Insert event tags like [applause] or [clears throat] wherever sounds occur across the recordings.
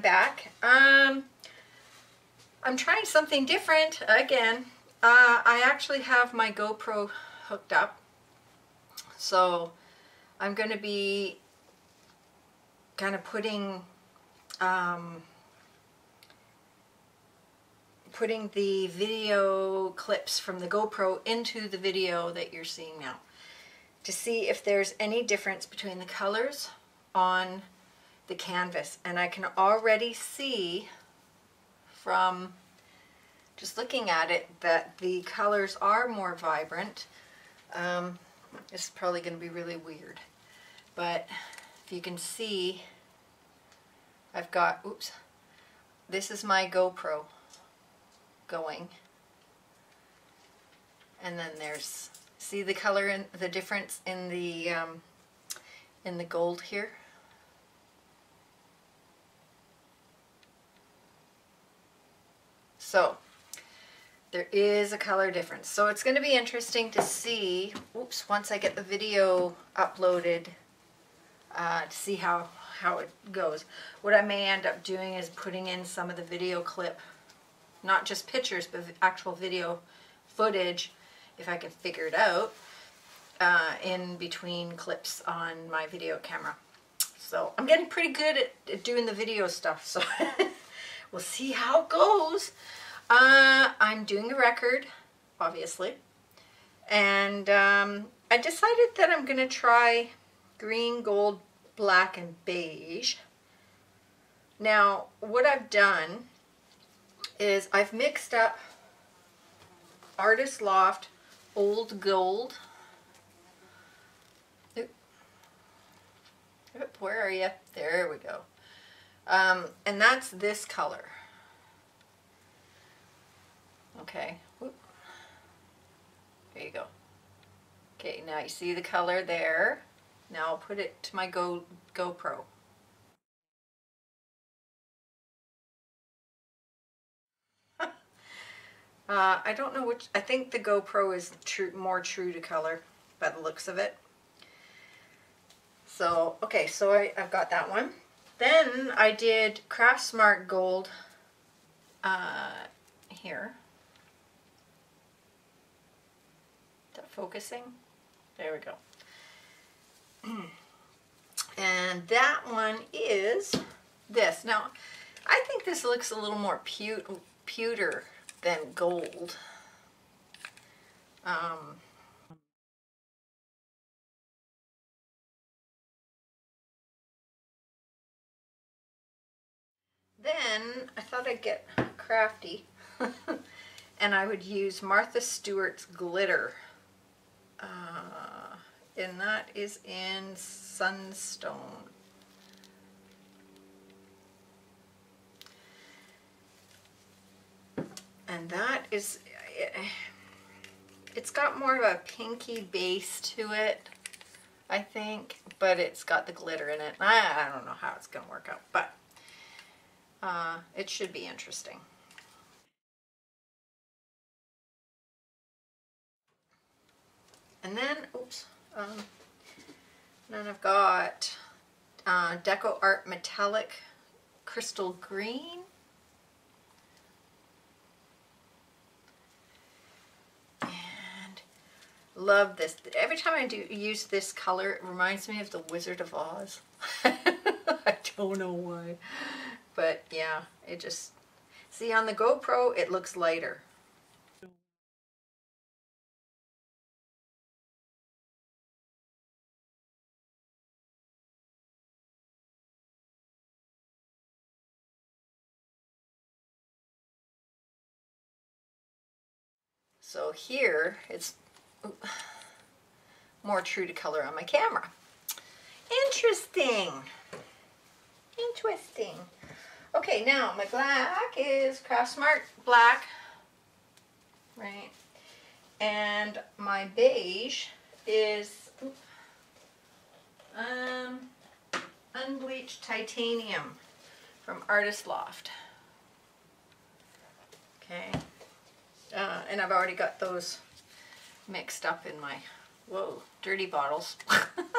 Back. Um, I'm trying something different again. Uh, I actually have my GoPro hooked up. So I'm going to be kind of putting um, putting the video clips from the GoPro into the video that you're seeing now to see if there's any difference between the colors on the canvas and I can already see from just looking at it that the colors are more vibrant. Um, probably going to be really weird but if you can see I've got, oops, this is my GoPro going and then there's see the color and the difference in the um, in the gold here So there is a color difference. So it's going to be interesting to see, oops, once I get the video uploaded, uh, to see how, how it goes. What I may end up doing is putting in some of the video clip, not just pictures, but actual video footage, if I can figure it out, uh, in between clips on my video camera. So I'm getting pretty good at, at doing the video stuff, so [laughs] we'll see how it goes. Uh, I'm doing a record, obviously. And um, I decided that I'm going to try green, gold, black, and beige. Now, what I've done is I've mixed up Artist Loft Old Gold. Oop. Where are you? There we go. Um, and that's this color. Okay. Whoop. There you go. Okay, now you see the color there. Now I'll put it to my Go GoPro. [laughs] uh, I don't know which, I think the GoPro is true, more true to color by the looks of it. So, okay, so I, I've got that one. Then I did Craft Smart Gold uh, here. Focusing. There we go. [clears throat] and that one is this. Now, I think this looks a little more pewter, pewter than gold. Um, then I thought I'd get crafty [laughs] and I would use Martha Stewart's glitter. Uh, and that is in Sunstone. And that is, it's got more of a pinky base to it, I think, but it's got the glitter in it. I, I don't know how it's going to work out, but uh, it should be interesting. And then, oops, um, then I've got uh, Deco Art Metallic Crystal Green. And love this. Every time I do use this color, it reminds me of the Wizard of Oz. [laughs] I don't know why. But yeah, it just, see on the GoPro, it looks lighter. So here it's more true to color on my camera. Interesting. Interesting. Okay, now my black is Craft Smart Black, right? And my beige is um, unbleached titanium from Artist Loft. Okay. Uh, and I've already got those mixed up in my, whoa, dirty bottles. [laughs]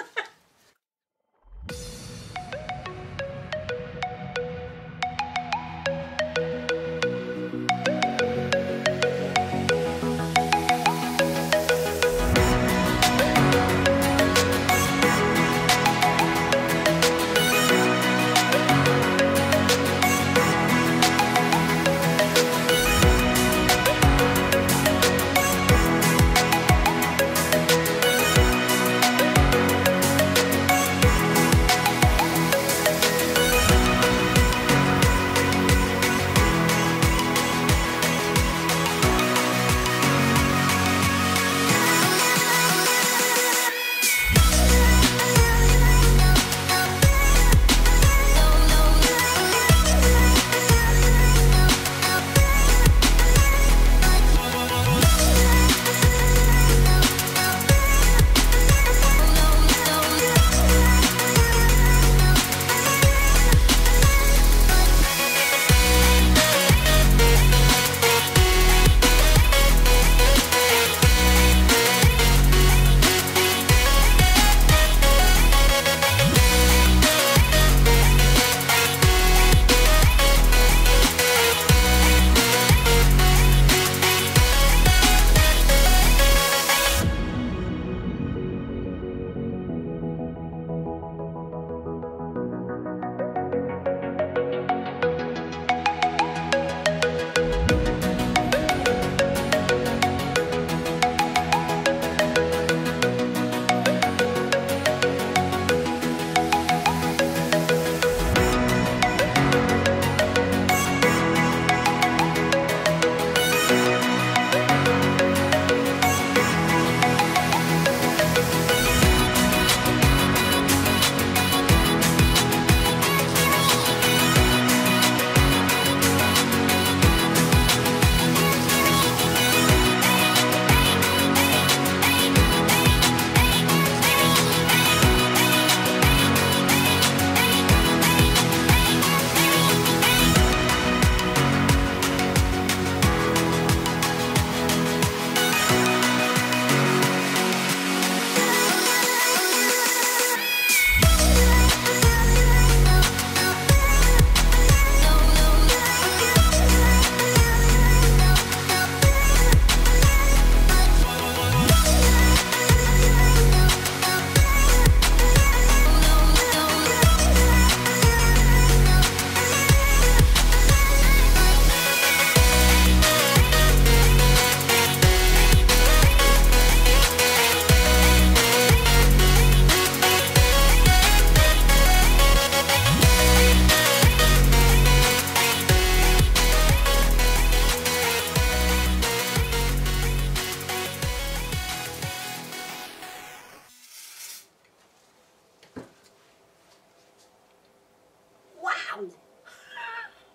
Ow!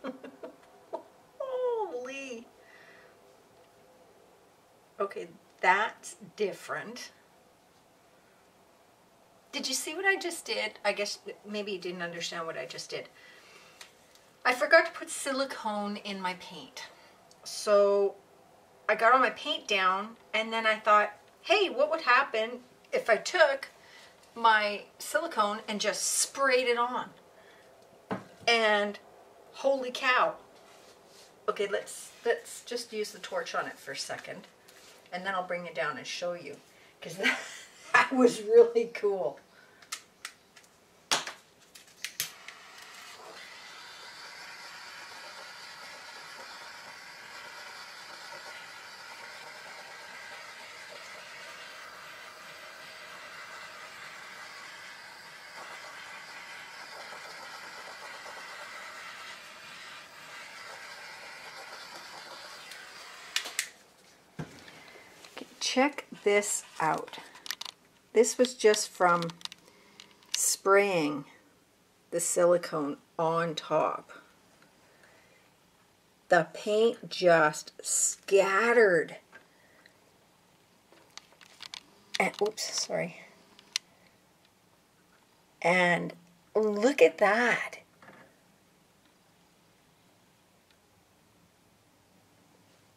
[laughs] Holy! Okay, that's different. Did you see what I just did? I guess maybe you didn't understand what I just did. I forgot to put silicone in my paint. So I got all my paint down and then I thought, hey, what would happen if I took my silicone and just sprayed it on? And holy cow. Okay, let's let's just use the torch on it for a second and then I'll bring it down and show you because that, [laughs] that was really cool. Check this out. This was just from spraying the silicone on top. The paint just scattered. And, oops, sorry. And look at that.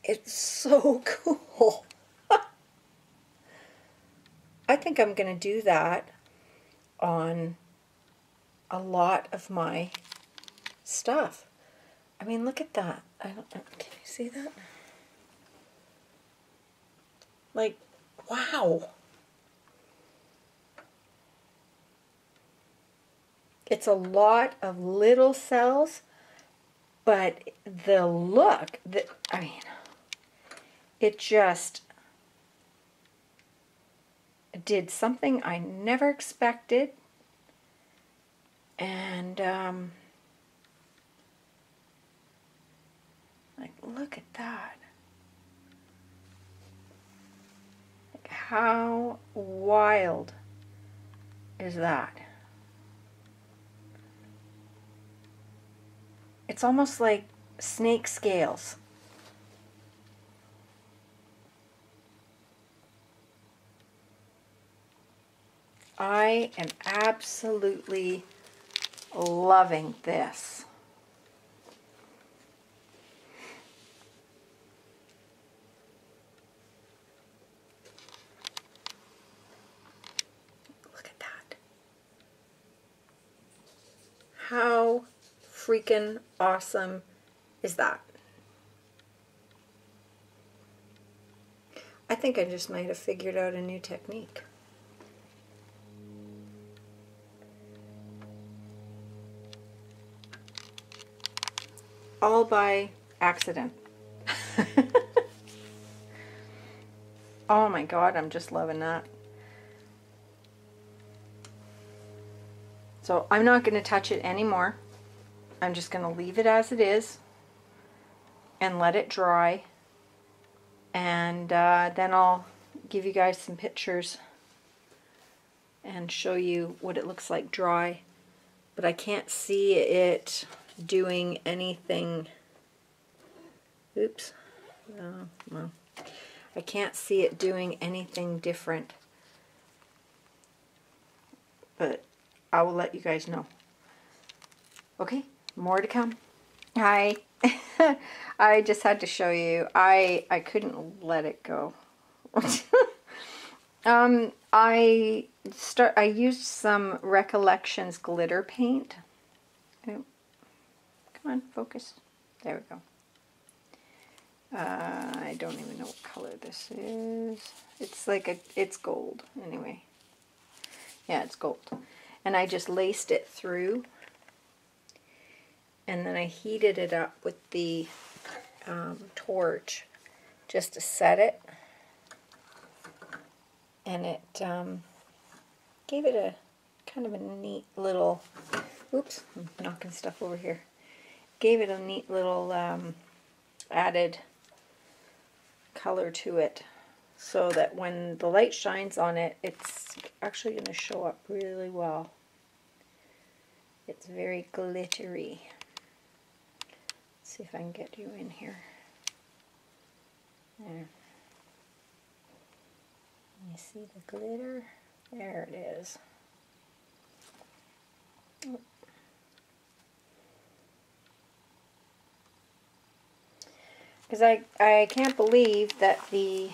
It's so [laughs] cool. I think I'm going to do that on a lot of my stuff. I mean, look at that. I don't know. Can you see that? Like, wow. It's a lot of little cells, but the look, the, I mean, it just did something I never expected. And, um, like, look at that. Like, how wild is that? It's almost like snake scales. I am absolutely loving this. Look at that. How freaking awesome is that? I think I just might have figured out a new technique. All by accident. [laughs] oh my god, I'm just loving that. So I'm not going to touch it anymore. I'm just going to leave it as it is and let it dry. And uh, then I'll give you guys some pictures and show you what it looks like dry. But I can't see it doing anything. Oops. Uh, well I can't see it doing anything different. But I will let you guys know. Okay more to come. Hi. [laughs] I just had to show you. I I couldn't let it go. [laughs] Um I start I used some recollections glitter paint Come on, focus. There we go. Uh, I don't even know what color this is. It's like a, it's gold anyway. Yeah, it's gold. And I just laced it through and then I heated it up with the um, torch just to set it. And it um, gave it a kind of a neat little, oops, I'm knocking stuff over here gave it a neat little um, added color to it so that when the light shines on it, it's actually going to show up really well. It's very glittery. Let's see if I can get you in here. There. You see the glitter? There it is. Because I, I can't believe that the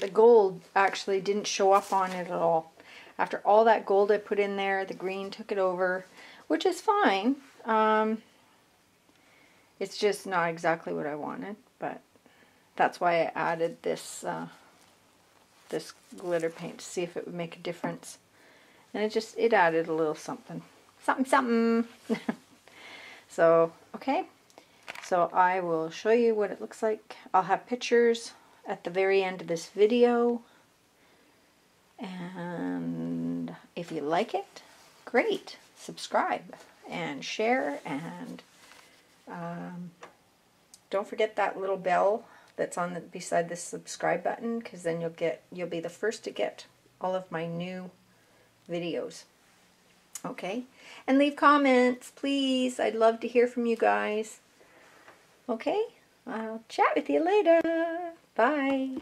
the gold actually didn't show up on it at all. After all that gold I put in there, the green took it over, which is fine. Um, it's just not exactly what I wanted, but that's why I added this uh, this glitter paint to see if it would make a difference. And it just, it added a little something. Something, something. [laughs] so, okay. So I will show you what it looks like. I'll have pictures at the very end of this video. And if you like it, great. Subscribe and share and um, don't forget that little bell that's on the beside the subscribe button because then you'll get you'll be the first to get all of my new videos. Okay? And leave comments, please. I'd love to hear from you guys. Okay? I'll chat with you later. Bye.